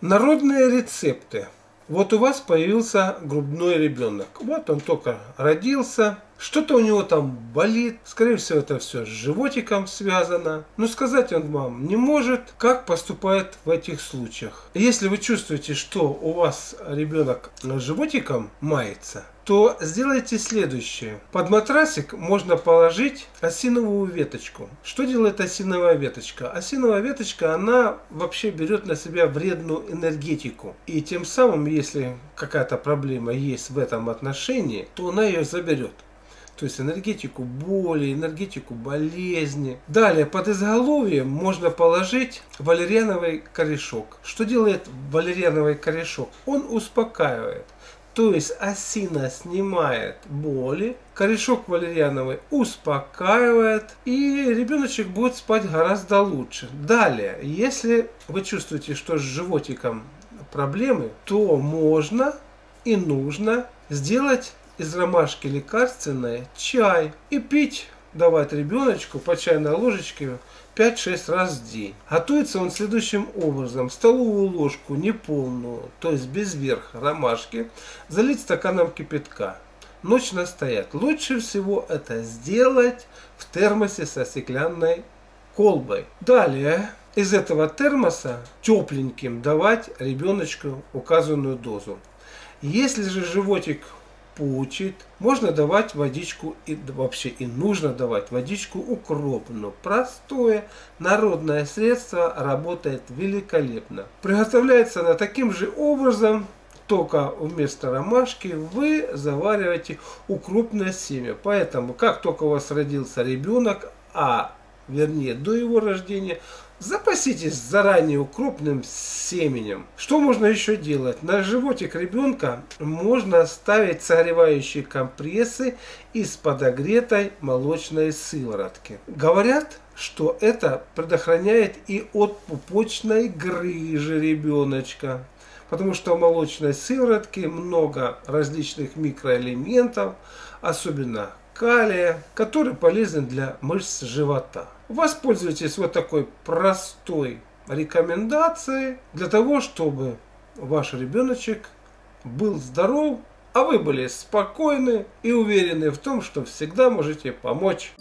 Народные рецепты. Вот у вас появился грудной ребенок. Вот он только родился. Что-то у него там болит. Скорее всего, это все с животиком связано. Но сказать он вам не может, как поступает в этих случаях. Если вы чувствуете, что у вас ребенок с животиком мается, то сделайте следующее. Под матрасик можно положить осиновую веточку. Что делает осиновая веточка? Осиновая веточка, она вообще берет на себя вредную энергетику. И тем самым, если какая-то проблема есть в этом отношении, то она ее заберет то есть энергетику боли, энергетику болезни. Далее под изголовье можно положить валериановый корешок. Что делает валериановый корешок? Он успокаивает. То есть осина снимает боли, корешок валериановый успокаивает, и ребеночек будет спать гораздо лучше. Далее, если вы чувствуете, что с животиком проблемы, то можно и нужно сделать из ромашки лекарственной чай и пить давать ребеночку по чайной ложечке 5-6 раз в день. Готовится он следующим образом. Столовую ложку неполную, то есть без верха ромашки, залить стаканом кипятка. Ночь настоять. Лучше всего это сделать в термосе со стеклянной колбой. Далее из этого термоса тепленьким давать ребеночку указанную дозу. Если же животик пучит. Можно давать водичку, и вообще и нужно давать водичку укропную. Простое народное средство работает великолепно. Приготовляется она таким же образом, только вместо ромашки вы завариваете укропное семя. Поэтому, как только у вас родился ребенок, а вернее до его рождения, Запаситесь заранее укропным семенем. Что можно еще делать? На животик ребенка можно ставить согревающие компрессы из подогретой молочной сыворотки. Говорят, что это предохраняет и от пупочной грыжи ребеночка. Потому что в молочной сыворотке много различных микроэлементов, особенно калия, который полезен для мышц живота. Воспользуйтесь вот такой простой рекомендацией для того, чтобы ваш ребеночек был здоров, а вы были спокойны и уверены в том, что всегда можете помочь.